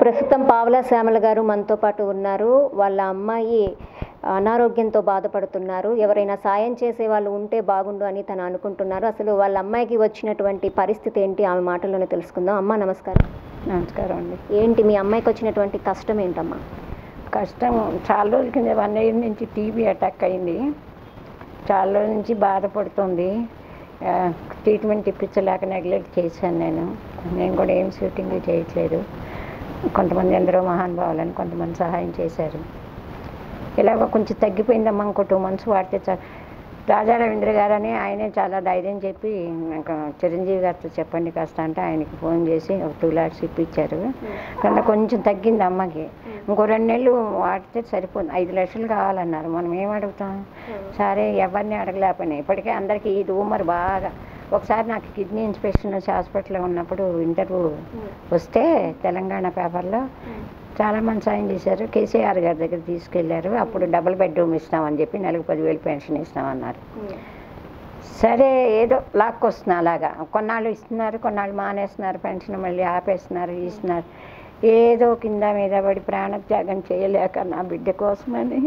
ప్రస్తుతం పావలా శ్యామల గారు మనతో పాటు ఉన్నారు. వాళ్ళ అమ్మాయి అనారోగ్యంతో బాధపడుతున్నారు. ఎవరైనా సాయం చేసే వాళ్ళు ఉంటే బాగుండు అని తను అనుకుంటున్నారు. అసలు వాళ్ళ అమ్మాయికి వచ్చినటువంటి పరిస్థితి ఏంటి? ఆమె మాటల్లోనే తెలుసుకుందాం. అమ్మ నమస్కారం. నమస్కారం అండి. ఏంటి మీ అమ్మాయికి వచ్చినటువంటి కష్టం ఏంటమ్మా? కష్టం చాలా రోజుల కింద వన్ ఇయర్ నుంచి టీబీ అటాక్ అయింది. చాలా రోజుల నుంచి బాధపడుతుంది. ట్రీట్మెంట్ ఇప్పించలేక నెగ్లెక్ట్ చేశాను నేను. నేను కూడా ఏం షూటింగ్ చేయట్లేదు. కొంతమంది ఎందరో మహానుభావులని కొంతమంది సహాయం చేశారు. ఇలాగ కొంచెం తగ్గిపోయిందమ్మా ఇంకో టూ మంత్స్ వాడితే చాలు రాజా రవీంద్ర గారు అని ఆయనే చాలా ధైర్యం చెప్పి ఇంకా చిరంజీవి గారితో చెప్పండి కాస్త అంటే ఆయనకి ఫోన్ చేసి ఒక టూ ల్యాక్స్ ఇప్పించారు కన్నా కొంచెం తగ్గింది అమ్మకి. ఇంకో రెండు నెలలు వాడితే సరిపోతుంది ఐదు లక్షలు కావాలన్నారు. మనం ఏం అడుగుతాం? సరే ఎవరిని అడగలేకపోయినా. ఇప్పటికే అందరికీ ఈ రూమర్ బాగా ఒకసారి నాకు కిడ్నీ ఇన్స్పెక్షన్ వచ్చి హాస్పిటల్లో ఉన్నప్పుడు ఇంటర్వ్యూ వస్తే తెలంగాణ పేపర్లో చాలా మంది సాయం చేశారు. కేసీఆర్ గారి దగ్గర తీసుకెళ్ళారు. అప్పుడు డబుల్ బెడ్రూమ్ ఇస్తామని చెప్పి నెలకు పదివేలు పెన్షన్ ఇస్తామన్నారు సరే ఏదో లాక్కొస్తున్నా అలాగా. కొన్నాళ్ళు ఇస్తున్నారు కొన్నాళ్ళు మానేస్తున్నారు పెన్షన్ మళ్ళీ ఆపేస్తున్నారు ఇస్తున్నారు. ఏదో కింద మీద పడి ప్రాణత్యాగం చేయలేక నా బిడ్డ కోసమని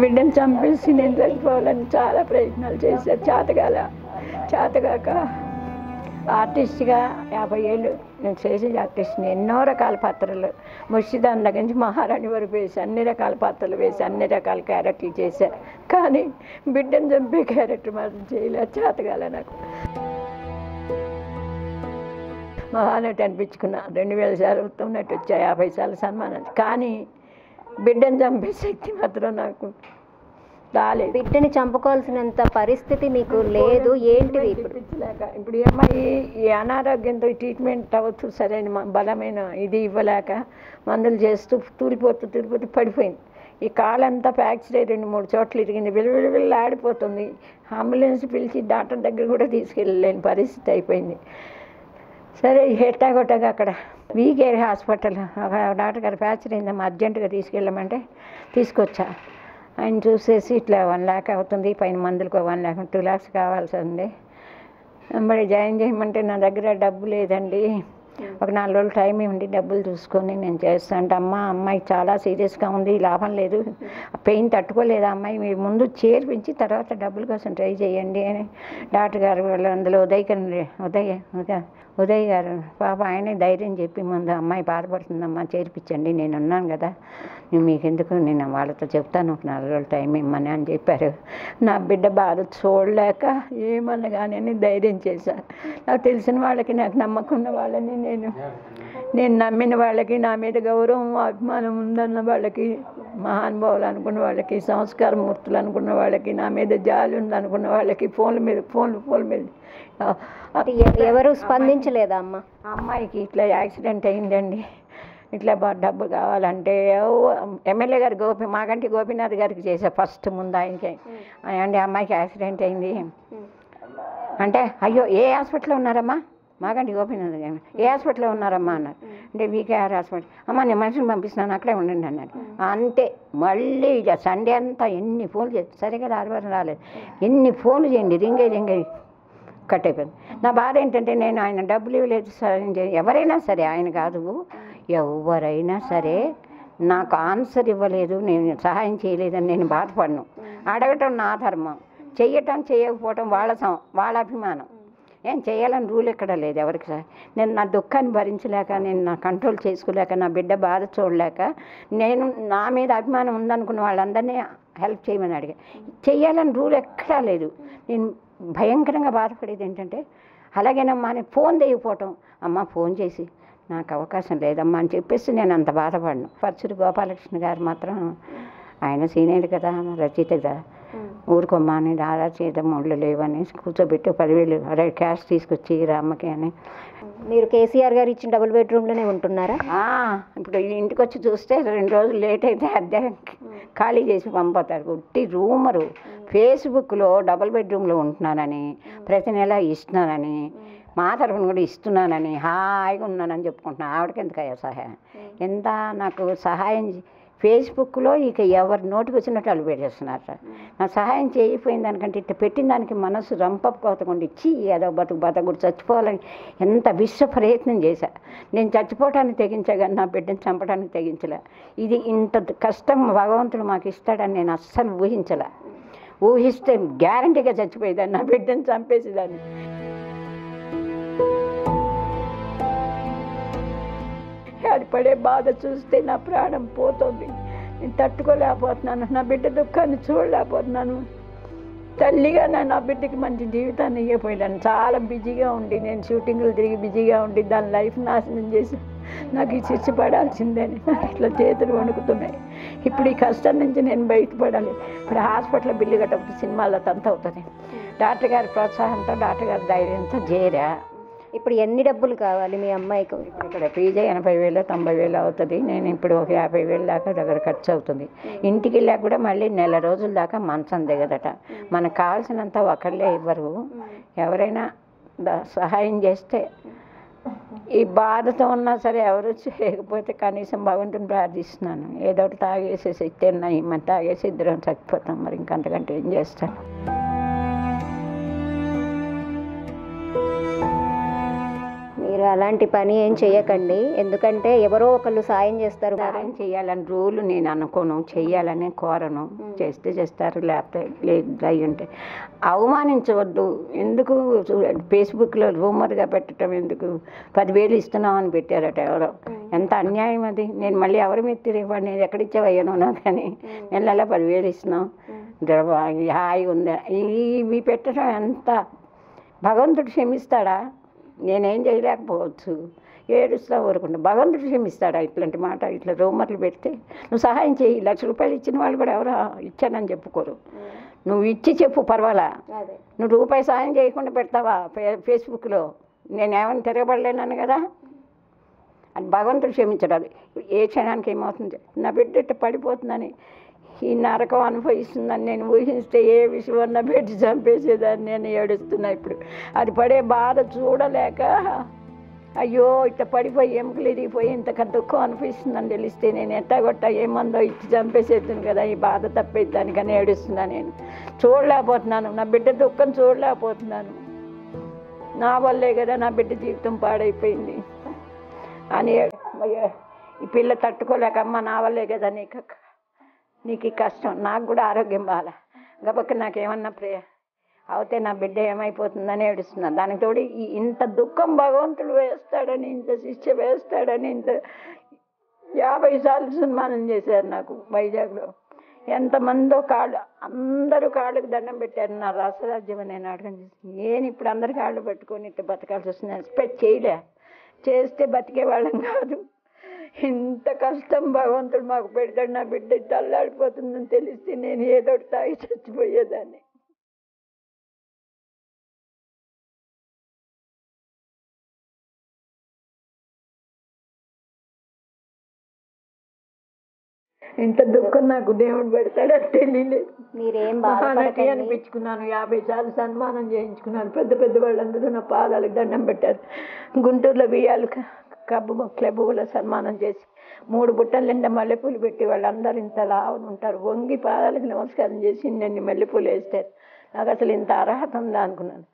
బిడ్డను చంపేసి నేను చనిపోవాలని చాలా ప్రయత్నాలు చేశారు. చేతగాల చేతగాక ఆర్టిస్ట్గా యాభై ఏళ్ళు నేను చేసే ఆర్టిస్ట్ని ఎన్నో రకాల పాత్రలు ముర్షిదాన్ దగ్గర నుంచి మహారాణి వరకు వేసి అన్ని రకాల పాత్రలు వేసి అన్ని రకాల క్యారెక్టర్లు చేశారు. కానీ బిడ్డను చంపే క్యారెక్టర్ మాత్రం చేయలేదు చేతగాల నాకు. మహానటి అనిపించుకున్నా రెండు వేల సార్లు ఉత్తమనట్టు వచ్చా యాభై సార్లు సన్మానం. కానీ బిడ్డను చంపే శక్తి మాత్రం నాకు రాలేదు. బిడ్డని చంపుకోవాల్సినంత పరిస్థితి మీకు లేదు. ఏంటిది ఇప్పుడు? ఇప్పించలేక ఇప్పుడు ఈ అమ్మాయి ఈ అనారోగ్యంతో ట్రీట్మెంట్ అవ్వచ్చు సరైన బలమైన ఇది ఇవ్వలేక మందులు చేస్తూ తూలిపోతూ తూలిపోతూ పడిపోయింది. ఈ కాలంతా ఫ్రాక్చర్ అయ్యి రెండు మూడు చోట్ల ఇరిగింది. విలువిలు ఆడిపోతుంది. అంబులెన్స్ పిలిచి డాక్టర్ దగ్గర కూడా తీసుకెళ్ళలేని పరిస్థితి అయిపోయింది. సరే హెట్టాగొట్టగా అక్కడ వీకేర్ హాస్పిటల్. ఒక డాక్టర్ గారు ఫ్రాక్చర్ అయిందమ్మా అర్జెంటుగా తీసుకెళ్ళమంటే తీసుకొచ్చా. ఆయన చూసేసి ఇట్లా వన్ ల్యాక్ అవుతుంది పైన మందులకు వన్ ల్యాక్ టూ ల్యాక్స్ కావాల్సి ఉంది. మరి జాయిన్ చేయమంటే నా దగ్గర డబ్బు లేదండి. ఒక నాలుగు రోజులు టైం ఇవ్వండి డబ్బులు చూసుకొని నేను చేస్తాను అంటే అమ్మ అమ్మాయి చాలా సీరియస్గా ఉంది లాభం లేదు. పెయిన్ తట్టుకోలేదు ఆ అమ్మాయి మీరు ముందు చేర్పించి తర్వాత డబ్బుల కోసం ట్రై చేయండి అని డాక్టర్ గారు వాళ్ళు అందులో ఉదయకండి ఉదయ ఉదయ ఉదయ్ గారు పాప ఆయనే ధైర్యం చెప్పి ముందు అమ్మాయి బాధపడుతుందమ్మా చేర్పించండి నేను ఉన్నాను కదా. నేను మీకు ఎందుకు నేను వాళ్ళతో చెప్తాను ఒక నాలుగు రోజులు టైం ఇమ్మని అని చెప్పారు. నా బిడ్డ బాధ చూడలేక ఏమన్నా కానీ ధైర్యం చేశాను నాకు తెలిసిన వాళ్ళకి నాకు నమ్మకం ఉన్న వాళ్ళని నేను నేను నమ్మిన వాళ్ళకి నా మీద గౌరవం అభిమానం ఉందన్న వాళ్ళకి మహానుభావులు అనుకున్న వాళ్ళకి సంస్కార మూర్తులు అనుకున్న వాళ్ళకి నా మీద జాలి ఉంది అనుకున్న వాళ్ళకి ఫోన్ల మీద ఫోన్లు ఫోన్ల మీద. ఎవరు స్పందించలేదా అమ్మ? అమ్మాయికి ఇట్లా యాక్సిడెంట్ అయిందండి. ఇట్లా డబ్బు కావాలంటే ఎమ్మెల్యే గారు గోపి మాగంటి గోపీనాథ్ గారికి చేసా ఫస్ట్ ముందు ఆయనకి. అండి అమ్మాయికి యాక్సిడెంట్ అయింది. అంటే అయ్యో ఏ హాస్పిటల్లో ఉన్నారమ్మా? మాగంటి గోపీనాథ్ గారు ఏ హాస్పిటల్లో ఉన్నారమ్మా అన్నారు. అంటే వీకేఆర్ హాస్పిటల్. అమ్మ నేను మనిషిని పంపిస్తున్నాను అక్కడే ఉండండి అన్నారు. అంతే. మళ్ళీ ఇక సండే అంతా ఎన్ని ఫోన్లు చేసి సరిగా ఆదివారం రాలేదు. ఎన్ని ఫోన్లు చేయండి రింగే రింగే కట్ అయిపోయింది నా బాధ ఏంటంటే నేను ఆయన డబ్బులు ఇవ్వలేదు ఎవరైనా సరే ఆయన కాదు ఎవరైనా సరే నాకు ఆన్సర్ ఇవ్వలేదు నేను సహాయం చేయలేదని నేను బాధపడను. అడగటం నా ధర్మం. చెయ్యటం చేయకపోవటం వాళ్ళ వాళ్ళ అభిమానం. ఏం చేయాలని రూల్ ఎక్కడ లేదు ఎవరికి నేను నా దుఃఖాన్ని భరించలేక నేను నా కంట్రోల్ చేసుకోలేక నా బిడ్డ బాధ చూడలేక నేను నా మీద అభిమానం ఉందనుకున్న వాళ్ళందరినీ హెల్ప్ చేయమని అడిగా. చేయాలని రూల్ ఎక్కడా లేదు. నేను భయంకరంగా బాధపడేది ఏంటంటే అలాగేనమ్మా అని ఫోన్ తెగిపోవటం. అమ్మ ఫోన్ చేసి నాకు అవకాశం లేదమ్మా అని చెప్పేసి నేను అంత బాధపడను. పరచురు గోపాలకృష్ణ గారు మాత్రం ఆయన సీనియర్ కదా రచయిత కదా ఊరుకోమ్మా అని ఆధార్ చేత ముళ్ళు లేవని కూర్చోబెట్టి పదివేలు అరే క్యాష్ తీసుకొచ్చి అమ్మకి అని. మీరు కేసీఆర్ గారు ఇచ్చిన డబుల్ బెడ్రూమ్లోనే ఉంటున్నారా? ఇప్పుడు ఇంటికి వచ్చి చూస్తే రెండు రోజులు లేట్ అయితే అద్దె ఖాళీ చేసి పంపుతారు. ఉట్టి రూమరు. ఫేస్బుక్లో డబుల్ బెడ్రూమ్లో ఉంటున్నానని ప్రతి నెల ఇస్తున్నానని మా తరఫున కూడా ఇస్తున్నానని హాయిగా ఉన్నానని చెప్పుకుంటున్నాను ఆవిడకి ఎందుకయ్యా సహాయం ఎంత నాకు సహాయం ఫేస్బుక్లో ఇక ఎవరు నోటికి వచ్చినట్టు వాళ్ళు పెట్టేస్తున్నారు. నా సహాయం చేయకపోయిన దానికంటే ఇట్లా పెట్టిన దానికి మనసు రంపకోతకుండా ఇచ్చి ఏదో బతుకు బతకూడదు చచ్చిపోవాలని ఎంత విశ్వ ప్రయత్నం చేశా. నేను చచ్చిపోవటానికి తెగించగా నా బిడ్డను చంపడానికి తెగించలే. ఇది ఇంత కష్టం భగవంతుడు మాకు ఇస్తాడని నేను అస్సలు ఊహించలే. ఊహిస్తే గ్యారంటీగా చచ్చిపోయేదాన్ని నా బిడ్డను చంపేసేదాన్ని. అది పడే బాధ చూస్తే నా ప్రాణం పోతుంది. నేను తట్టుకోలేకపోతున్నాను నా బిడ్డ దుఃఖాన్ని చూడలేకపోతున్నాను. తల్లిగా నేను నా బిడ్డకి మంచి జీవితాన్ని ఇవ్వపోయాను చాలా బిజీగా ఉండి నేను షూటింగ్లు తిరిగి బిజీగా ఉండి దాని లైఫ్ నాశనం చేసి నాకు ఈ శిక్ష పడాల్సిందని నాకు ఇట్లా చేతులు వణుకుతున్నాయి. ఇప్పుడు ఈ కష్టం నుంచి నేను బయటపడాలి. ఇప్పుడు హాస్పిటల్ బిల్లు కట్టప్పుడు సినిమాలో తంత అవుతుంది. డాక్టర్ గారి ప్రోత్సాహంతో డాక్టర్ గారి ధైర్యంతో చేరా. ఇప్పుడు ఎన్ని డబ్బులు కావాలి మీ అమ్మాయికి? ఇక్కడ ఫీజు ఎనభై వేలు తొంభై వేలు అవుతుంది. నేను ఇప్పుడు ఒక యాభై వేలు దాకా దగ్గర ఖర్చు అవుతుంది. ఇంటికి వెళ్ళాక కూడా మళ్ళీ నెల రోజుల దాకా మంచం దిగదట. మనకు కావాల్సినంత ఒకళ్ళే ఇవ్వరు. ఎవరైనా సహాయం చేస్తే ఈ బాధతో ఉన్నా సరే ఎవరు చేయకపోతే కనీసం భగవంతుని ప్రార్థిస్తున్నాను. ఏదో ఒకటి తాగేసేసి తిన్నా ఇమ్మని తాగేసి ఇద్దరం చచ్చిపోతాం. మరి ఇంకంతకంటే ఏం చేస్తాను? మీరు అలాంటి పని ఏం చేయకండి ఎందుకంటే ఎవరో ఒకళ్ళు సాయం చేస్తారు. సహాయం చేయాలని రూలు నేను అనుకోను. చెయ్యాలని కోరను. చేస్తే చేస్తారు లేకపోతే లేదు అయి ఉంటే. అవమానించవద్దు. ఎందుకు? ఫేస్బుక్లో రూమర్గా పెట్టడం ఎందుకు? పదివేలు ఇస్తున్నాం అని పెట్టారట ఎవరో. ఎంత అన్యాయం అది. నేను మళ్ళీ ఎవరి మీద తిరిగి నేను ఎక్కడిచ్చావయ్యాను నాకు కానీ నెల నెల పదివేలు ఇస్తున్నాం. హాయిగా ఉంది. ఇవి పెట్టడం ఎంత? భగవంతుడు క్షమిస్తాడా? నేనేం చేయలేకపోవచ్చు. ఏడుస్తా ఊరుకుంటా. భగవంతుడు క్షమిస్తాడా ఇట్లాంటి మాట ఇట్లా రూమర్లు పెడితే. నువ్వు సహాయం చేయి లక్ష రూపాయలు ఇచ్చిన వాళ్ళు కూడా ఎవరో ఇచ్చానని చెప్పుకోరు. నువ్వు ఇచ్చి చెప్పు పర్వాలా? నువ్వు రూపాయి సాయం చేయకుండా పెడతావా? ఫే ఫేస్బుక్లో? నేనేమైనా తిరగబడలేనాను కదా? అది భగవంతుడు క్షమించడాలి ఏ క్షణానికి ఏమవుతుంది? నా బిడ్డ పడిపోతుందని ఈ నరకం అనుభవిస్తుందని నేను ఊహిస్తే ఏ విషయమన్నా పెట్టి బిడ్డ చంపేసేదాన్ని నేను ఏడుస్తున్నా ఇప్పుడు. అది పడే బాధ చూడలేక అయ్యో ఇట్లా పడిపోయి ఎముకలు ఇరిగిపోయి ఇంతకంత దుఃఖం అనిపిస్తుందని తెలిస్తే నేను ఎట్టగొట్ట ఏమందో ఇచ్చి చంపేసేద్దును కదా ఈ బాధ తప్పేదానికని ఏడుస్తున్నా నేను. చూడలేకపోతున్నాను నా బిడ్డ దుఃఖం చూడలేకపోతున్నాను. నా వల్లే కదా నా బిడ్డ జీవితం పాడైపోయింది అని ఈ పిల్ల తట్టుకోలేక అమ్మ నా వల్లే కదా నీకు నీకు ఈ కష్టం నాకు కూడా ఆరోగ్యం బాగాల గబక్క నాకేమన్నా ప్రే అవుతే నా బిడ్డ ఏమైపోతుందని ఏడుస్తున్నాను దానికి తోడు ఈ ఇంత దుఃఖం భగవంతుడు వేస్తాడని ఇంత శిక్ష వేస్తాడని ఇంత యాభై సార్లు సన్మానం చేశారు నాకు వైజాగ్లో. ఎంతమందో కాళ్ళు అందరూ కాళ్ళకు దండం పెట్టారు. నా రాసరాజ్యం నేను నాటకం చేసి నేను ఇప్పుడు అందరు కాళ్ళు పట్టుకొని ఇట్లా బతకాల్సి వస్తుంది. ఎక్స్పెక్ట్ చేయలే. చేస్తే బతికే వాళ్ళం కాదు. ఇంత కష్టం భగవంతుడు మాకు పెడతాడు నా బిడ్డ తల్లాడిపోతుందని తెలిస్తే నేను ఏదో ఒకటి తాగి చచ్చిపోయేదాన్ని. ఇంత దుఃఖం నాకు దేవుడు పెడతాడని తెలియలేదు. మీరేం మహానటి అనిపించుకున్నాను. యాభై సార్లు సన్మానం చేయించుకున్నాను. పెద్ద పెద్ద వాళ్ళందరూ నా పాదాలకు దండం పెట్టారు. గుంటూరులో బియ్యాలు కబ్బు క్లబ్బులో సన్మానం చేసి మూడు బుట్టల నిండా మల్లెపూలు పెట్టి వాళ్ళందరూ ఇంత లావున ఉంటారు. వంగి పాదాలకు నమస్కారం చేసి ఇన్ని మల్లెపూలు వేస్తారు. నాకు అసలు ఇంత అర్హత ఉందా అనుకున్నాను.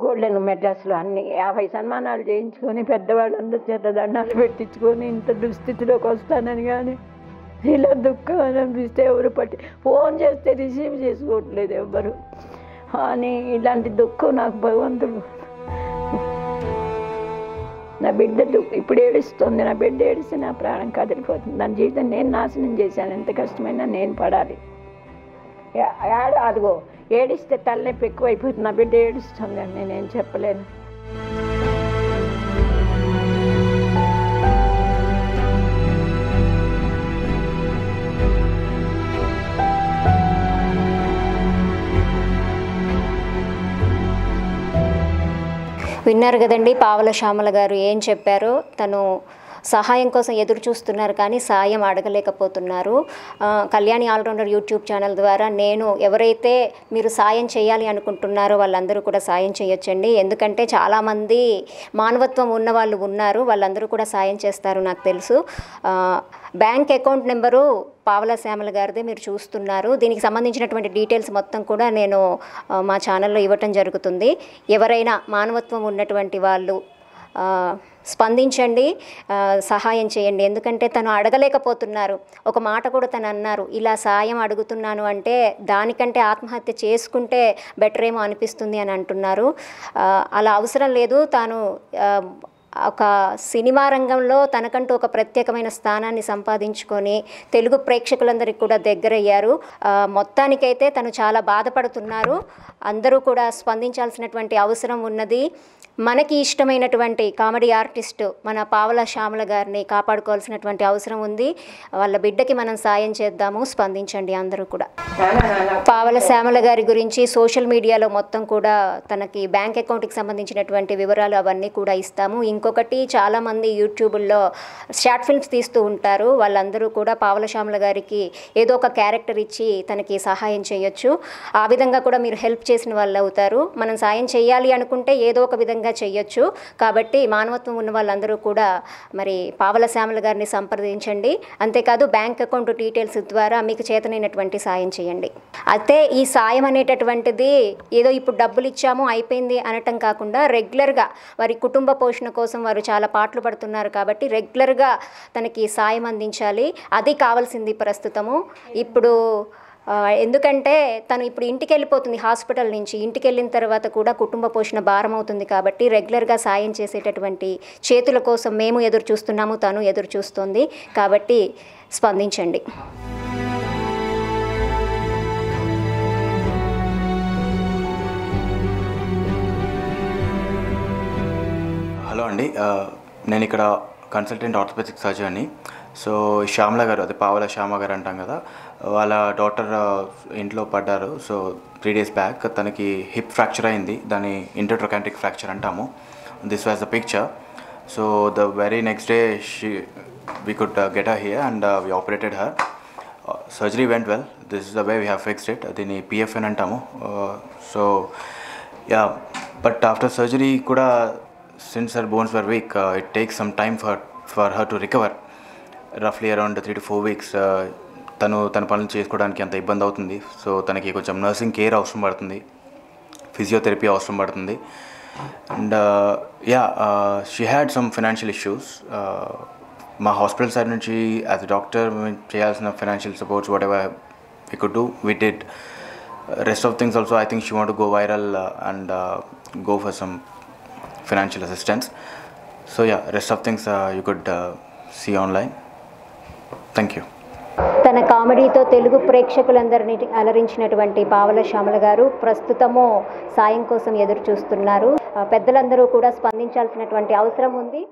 గోల్డెన్ మెడ్రాస్లో అన్ని యాభై సన్మానాలు చేయించుకొని పెద్దవాళ్ళందరి చేత దండాలు పెట్టించుకొని ఇంత దుస్థితిలోకి వస్తానని కానీ ఇలా దుఃఖం అని అనిపిస్తే ఎవరు పట్టి ఫోన్ చేస్తే రిసీవ్ చేసుకోవట్లేదు ఎవ్వరు. అని ఇలాంటి దుఃఖం నాకు భగవంతుడు నా బిడ్డ ఇప్పుడు ఏడుస్తుంది నా బిడ్డ ఏడిస్తే నా ప్రాణం కదిలిపోతుంది. నా జీవితం నేను నాశనం చేశాను ఎంత కష్టమైనా నేను పడాలి. ఏడు అదిగో ఏడిస్తే తలనొప్పి ఎక్కువైపోతుంది నా బిడ్డ ఏడుస్తుంది అని నేనేం చెప్పలేను. విన్నారు కదండి పావల శ్యామల గారు ఏం చెప్పారో తను సహాయం కోసం ఎదురు చూస్తున్నారు కానీ సాయం అడగలేకపోతున్నారు. కళ్యాణి ఆల్రౌండర్ యూట్యూబ్ ఛానల్ ద్వారా నేను ఎవరైతే మీరు సాయం చేయాలి అనుకుంటున్నారో వాళ్ళందరూ కూడా సాయం చేయొచ్చండి. ఎందుకంటే చాలామంది మానవత్వం ఉన్న వాళ్ళు ఉన్నారు వాళ్ళందరూ కూడా సాయం చేస్తారు నాకు తెలుసు. బ్యాంక్ అకౌంట్ నెంబరు పావల శ్యామల గారిదే మీరు చూస్తున్నారు. దీనికి సంబంధించినటువంటి డీటెయిల్స్ మొత్తం కూడా నేను మా ఛానల్లో ఇవ్వటం జరుగుతుంది. ఎవరైనా మానవత్వం ఉన్నటువంటి వాళ్ళు స్పందించండి సహాయం చేయండి. ఎందుకంటే తను అడగలేకపోతున్నారు. ఒక మాట కూడా తను అన్నారు. ఇలా సాయం అడుగుతున్నాను అంటే దానికంటే ఆత్మహత్య చేసుకుంటే బెటర్ ఏమో అనిపిస్తుంది అని అంటున్నారు. అలా అవసరం లేదు. తాను ఒక సినిమా రంగంలో తనకంటూ ఒక ప్రత్యేకమైన స్థానాన్ని సంపాదించుకొని తెలుగు ప్రేక్షకులందరికీ కూడా దగ్గరయ్యారు. మొత్తానికైతే తను చాలా బాధపడుతున్నారు. అందరూ కూడా స్పందించాల్సినటువంటి అవసరం ఉన్నది. మనకి ఇష్టమైనటువంటి కామెడీ ఆర్టిస్ట్ మన పావల శ్యామల గారిని కాపాడుకోవాల్సినటువంటి అవసరం ఉంది. వాళ్ళ బిడ్డకి మనం సాయం చేద్దాము. స్పందించండి అందరూ కూడా. పావల శ్యామల గారి గురించి సోషల్ మీడియాలో మొత్తం కూడా తనకి బ్యాంక్ అకౌంట్కి సంబంధించినటువంటి వివరాలు అవన్నీ కూడా ఇస్తాము. ఇంకొకటి చాలామంది యూట్యూబుల్లో షార్ట్ ఫిల్మ్స్ తీస్తూ ఉంటారు. వాళ్ళందరూ కూడా పావలశ్యాముల గారికి ఏదో ఒక క్యారెక్టర్ ఇచ్చి తనకి సహాయం చేయొచ్చు. ఆ విధంగా కూడా మీరు హెల్ప్ చేసిన వాళ్ళు అవుతారు. మనం సాయం చేయాలి అనుకుంటే ఏదో ఒక విధంగా చేయొచ్చు. కాబట్టి మానవత్వం ఉన్న వాళ్ళందరూ కూడా మరి పావల శ్యామల గారిని సంప్రదించండి. అంతేకాదు బ్యాంక్ అకౌంట్ డీటెయిల్స్ ద్వారా మీకు చేతనైనటువంటి సాయం చేయండి. అయితే ఈ సాయం అనేటటువంటిది ఏదో ఇప్పుడు డబ్బులు ఇచ్చాము అయిపోయింది అనటం కాకుండా రెగ్యులర్గా వారి కుటుంబ పోషణ కోసం కోసం వారు చాలా పాటలు పడుతున్నారు కాబట్టి రెగ్యులర్గా తనకి సాయం అందించాలి. అది కావాల్సింది ప్రస్తుతము. ఇప్పుడు ఎందుకంటే తను ఇప్పుడు ఇంటికి వెళ్ళిపోతుంది హాస్పిటల్ నుంచి. ఇంటికి వెళ్ళిన తర్వాత కూడా కుటుంబ పోషణ భారం అవుతుంది కాబట్టి రెగ్యులర్గా సాయం చేసేటటువంటి చేతుల కోసం మేము ఎదురు చూస్తున్నాము తను ఎదురు చూస్తుంది కాబట్టి స్పందించండి. నేను ఇక్కడ కన్సల్టెంట్ ఆర్థోపెడిక్ సర్జర్ని సో శ్యామల గారు అదే పావల శ్యామ గారు అంటాం కదా వాళ్ళ డాక్టర్ ఇంట్లో పడ్డారు. సో త్రీ డేస్ బ్యాక్ తనకి హిప్ ఫ్రాక్చర్ అయింది. దాన్ని ఇంటర్ట్రొకాంటిక్ ఫ్రాక్చర్ అంటాము. This was the picture so the very next day she we could get a here and we operated her surgery went well this is the way we have fixed it దీన్ని PFN అంటాము. So yeah but after surgery కూడా since her bones were weak it takes some time for for her to recover రఫ్లీ around three to four weeks తను తన పనులు చేసుకోవడానికి అంత ఇబ్బంది అవుతుంది. సో తనకి కొంచెం నర్సింగ్ కేర్ అవసరం పడుతుంది. ఫిజియోథెరపీ అవసరం పడుతుంది. And yeah she had some financial issues మా హాస్పిటల్ సైడ్ నుంచి యాజ్ అ డాక్టర్ చేయాల్సిన financial supports whatever we could do we did rest of things also I think she want go viral and go for some financial assistance. So yeah rest of things uh, you could online see online. తన కామెడీతో తెలుగు ప్రేక్షకులందరినీ అలరించినటువంటి పావల శ్యామల గారు ప్రస్తుతము సాయం కోసం ఎదురు చూస్తున్నారు పెద్దలందరూ కూడా స్పందించాల్సినటువంటి అవసరం ఉంది.